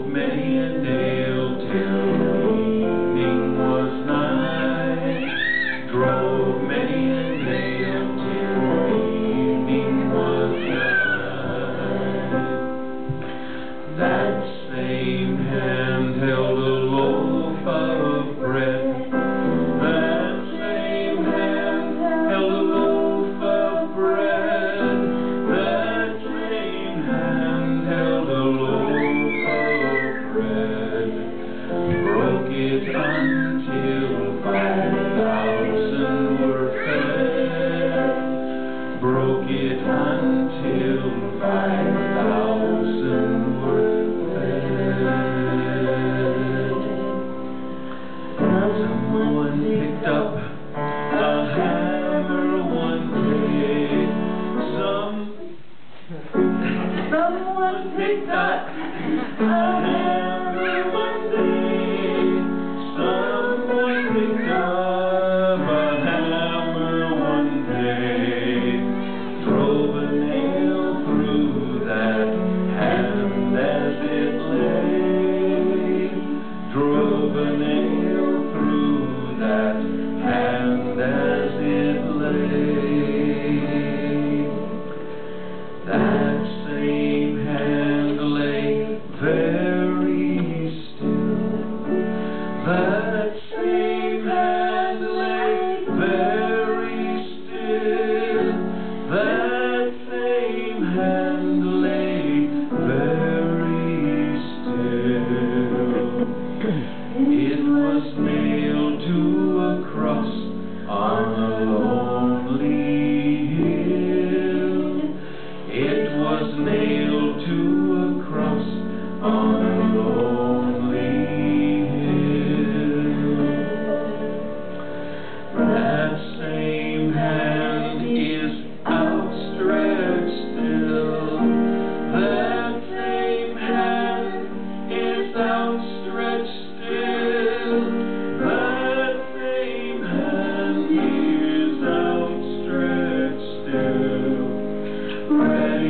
many a day. until five thousand were fed. Broke it until five thousand were fed. Someone picked up a hammer one day. Some someone picked up a hammer.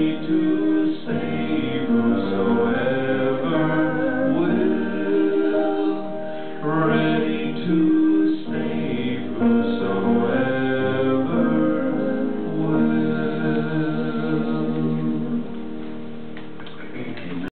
to